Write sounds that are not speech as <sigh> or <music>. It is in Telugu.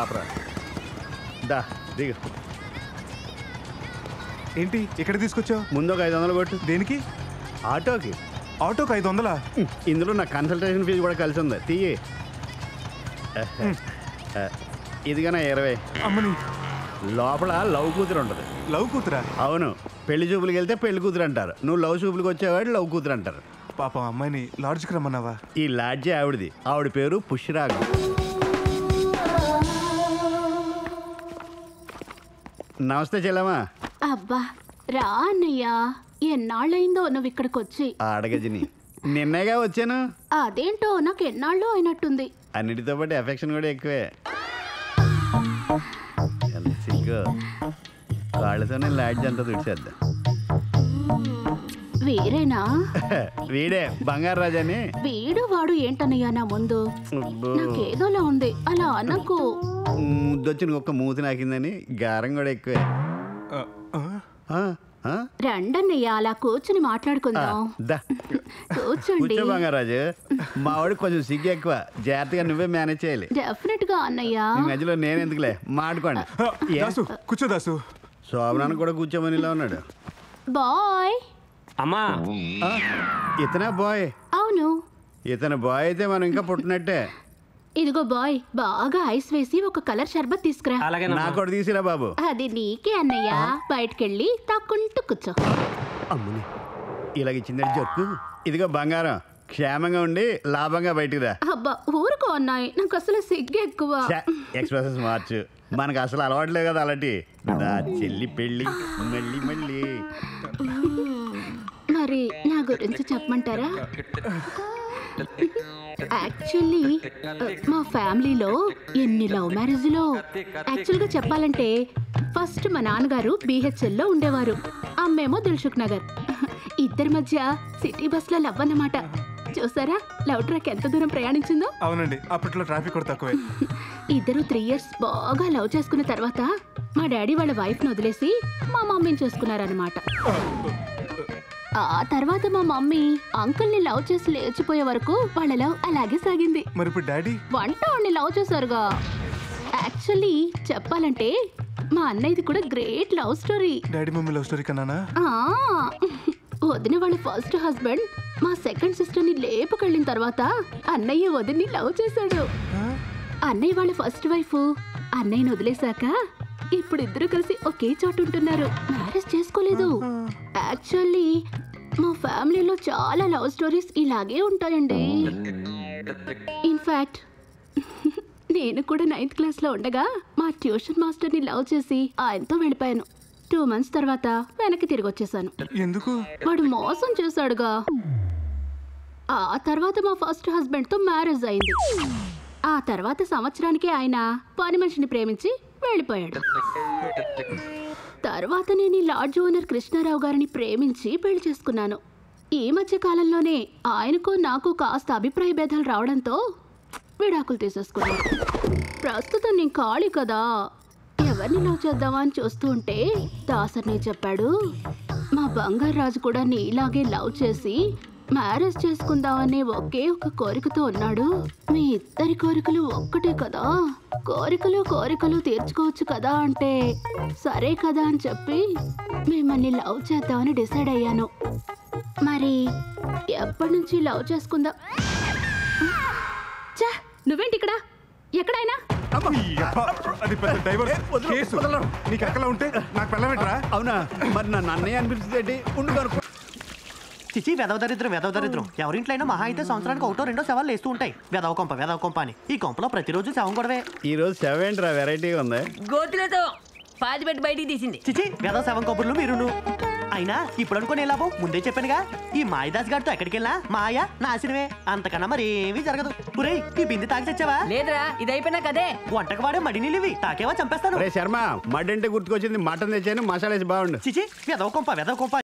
ఆపరా. దా దిగు. ఏంటి ఇక్కడ తీసుకొచ్చావు? ముందు ఒక ఐదు వందలు కొట్టు. దేనికి? ఆటోకి. ఆటోకి ఐదు వందలా? ఇందులో నా కన్సల్టేషన్ ఫీజు కూడా కలిసి ఉంది. తీయి. ఇదిగా నా ఇరవై. అమ్మని. లోపల లవ్ కూతురు ఉంటుంది. లవ్ కూతురా? అవును పెళ్ళి చూపులకు వెళ్తే పెళ్ళి కూతురు అంటారు. నువ్వు లవ్ చూపులకు వచ్చేవాడు లవ్ కూతురు అంటారు. పాపం అమ్మాయిని లాడ్జ్కి రమ్మన్నావా? ఈ లాడ్జి ఆవిడది. ఆవిడ పేరు పుష్యరాగం నమస్తే చెల్లమ్మా. అబ్బా రా అన్నయ్య. ఎన్నాళ్ళైందో నువ్వు ఇక్కడికి వచ్చి ఆడగజిని నిన్నేగా వచ్చాను? అదేంటో నాకు ఎన్నాళ్ళు అయినట్టుంది. అన్నిటితో పాటు ఎఫెక్షన్ కూడా ఎక్కువే. ఎంత సిగ్గు. కాళ్ళతోనే లాడ్జ్ అంతా తుడిచేద్దాం. వీరేనా? <laughs> వీడే బంగారు రాజాని. వీడు వాడు ఏంటన్నయ్య నా ముందు. నాకేదోలా ఉంది. అలా అనకు. ముద్దొచ్చిన ఒక్క మూతి నాకిందని గారం కూడా ఎక్కువే. ఆ, ఆ, ఆ, ఆ? రండన్నయ్య అలా కూర్చుని మాట్లాడుకుందాం. కూర్చోండి. కూర్చో బంగారాజు. మా వాడికి కొంచెం సిగ్గు ఎక్కువ. జాగ్రత్తగా నువ్వే మేనేజ్ చేయాలి. డెఫినెట్గా అన్నయ్య మధ్యలో నేను ఎందుకులే? దాసు కూర్చో దాసు. శోభనాన్ని కూడా కూర్చోమని ఇలా ఉన్నాడు. బాయ్. అమ్మా. ఇతనే బాయ్ అవును. ఇతను బాయ్ అయితే మనం ఇంకా పుట్టినట్టే. ఇదిగో బాయ్ బాగా ఐస్ వేసి ఒక కలర్ షర్బత్ తీసుకురా. అలాగే నా కూడా తీసిరా బాబు. అది నీకే అన్నయ్య. బయటకెళ్ళి తాక్కుంటూ కూర్చో. అమ్మని ఇలాగ ఇచ్చిందంటే జట్టు ఇదిగో బంగారం. క్షేమంగా ఉండి లాభంగా బయటికి రా. అబ్బా ఊరుకో అన్నాయి. నాకు అసలు సిగ్గు ఎక్కువ. ఎక్స్ప్రెసెస్ మార్చు. మనకు అసలు అలవాట్లేదు కదా అలాంటి. నా చెల్లి పెళ్ళి మళ్ళీ మళ్ళీ. మరి నా గురించి చెప్పమంటారా? యాక్చువల్లీ మా ఫ్యామిలీలో ఎన్ని లవ్ మ్యారేజ్లో? యాక్చువల్గా చెప్పాలంటే ఫస్ట్ మా నాన్నగారు బీహెచ్ఎల్లో ఉండేవారు. అమ్మేమో దిల్సుఖ్ నగర్ ఇద్దరి మధ్య సిటీ బస్లో లవ్ అన్నమాట. చూసారా? లవ్ ట్రాక్ ఎంత దూరం ప్రయాణించిందో? అవునండి అప్పట్లో ట్రాఫిక్ కూడా తక్కువే. <laughs> ఇద్దరు త్రీ ఇయర్స్ బాగా లవ్ చేసుకున్న తర్వాత మా డాడీ వాళ్ళ వైఫ్ని వదిలేసి మా మమ్మీని చేసుకున్నారనమాట <laughs> ఆ తర్వాత మా మమ్మీ అంకుల్ని లవ్ చేసి లేచిపోయే వరకు వాళ్ళ లవ్ అలాగే సాగింది. మరి ఇప్పుడు డాడీ? వంట లవ్ చేశారుగా. యాక్చువల్లీ చెప్పాలంటే మా అన్నయ్యది కూడా great love story. Daddy mummy love story కన్నానా? ఆ, వదిన వాళ్ళ ఫస్ట్ హస్బెండ్ మా సెకండ్ సిస్టర్ని లేపుకెళ్ళిన తర్వాత అన్నయ్య వదిన్ని లవ్ చేశాడు? అన్నయ్య వాళ్ళ ఫస్ట్ వైఫ్. అన్నయ్యని వదిలేశాక ఇప్పుడు ఇద్దరు కలిసి ఒకే చోట ఉంటున్నారు. మ్యారేజ్ చేసుకోలేదు. యాక్చువల్లీ మా ఫ్యామిలీలో చాలా లవ్ స్టోరీస్ ఇలాగే ఉంటాయండి. ఇన్ఫాక్ట్ నేను కూడా నైన్త్ క్లాస్లో ఉండగా మా ట్యూషన్ మాస్టర్ని లవ్ చేసి ఆయనతో వెళ్ళిపోయాను. టూ మంత్స్ తర్వాత వెనక్కి తిరిగి వచ్చేసాను ఎందుకు? వాడు మోసం చేశాడుగా. ఆ తర్వాత మా ఫస్ట్ హస్బెండ్తో మ్యారేజ్ అయింది. ఆ తర్వాత సంవత్సరానికి ఆయన పని మనిషిని ప్రేమించి వెళ్ళిపోయాడు. తర్వాత నేను ఈ లాడ్జ్ ఓనర్ కృష్ణారావు గారిని ప్రేమించి పెళ్ళి చేసుకున్నాను. ఈ మధ్య కాలంలోనే ఆయనకు నాకు కాస్త అభిప్రాయ భేదాలు రావడంతో విడాకులు తీసేసుకున్నాను. ప్రస్తుతం నేను ఖాళీ కదా. ఎవరిని లవ్ చేద్దామా అని చూస్తూ ఉంటే దాసర్నే చెప్పాడు. మా బంగారు రాజు కూడా నీలాగే లవ్ చేసి మ్యారేజ్ చేసుకుందామనే ఒకే ఒక కోరికతో ఉన్నాడు. మీ ఇద్దరి కోరికలు ఒక్కటే కదా? కోరికలు కోరికలు తీర్చుకోవచ్చు కదా అంటే సరే కదా అని చెప్పి మిమ్మల్ని లవ్ చేద్దామని డిసైడ్ అయ్యాను. మరి ఎప్పటి నుంచి లవ్ చేసుకుందాం? చా నువ్వేంటి ఇక్కడ? ఎక్కడైనా? యబ్బా, అది పెద్ద డైవర్స్ కేసు. నీకు అక్కలా ఉంటే నాకు అవునా? మరి నన్ను అన్నయ్య అనిపిస్తుంది ఉండు కనుక్కో. చిచి వెదవ దరిద్రం వెదవ దరిద్రం. ఎవరింట్లో అయినా మహా అయితే సంవత్సరానికి ఒకటో రెండో శవాలు వేస్తూ ఉంటాయి. వెదవ కొంప వెదవ కొంప అని. ఈ కొంపలో ప్రతిరోజు శవం గొడవే. ఈ రోజు సెవెన్ రా వెరైటీగా ఉంది. గోతులతో పాతి పెట్టి బయటికి తీసింది. చిచి వెదవ శవం కబుర్లు మీరును. అయినా ఇప్పుడు అనుకునే లాభం ముందే చెప్పానుగా. ఈ మాయదాస్ గారితో ఎక్కడికి వెళ్ళినా మాయ నాశనమే. అంతకన్నా మరి ఏమీ జరగదు. ఒరేయ్ ఈ బింది తాగి తెచ్చావా లేదురా ఇది అయిపోయినా కదే. వంటకు వాడే మడి నీళ్ళవి. తాకేవా చంపేస్తాను. రే శర్మ మడ్డంటే గుర్తుకొచ్చింది. మటన్ తెచ్చాను మసాలా వేసి బాగుండు. చిచి వెదవ కొంప వెదవ కొంప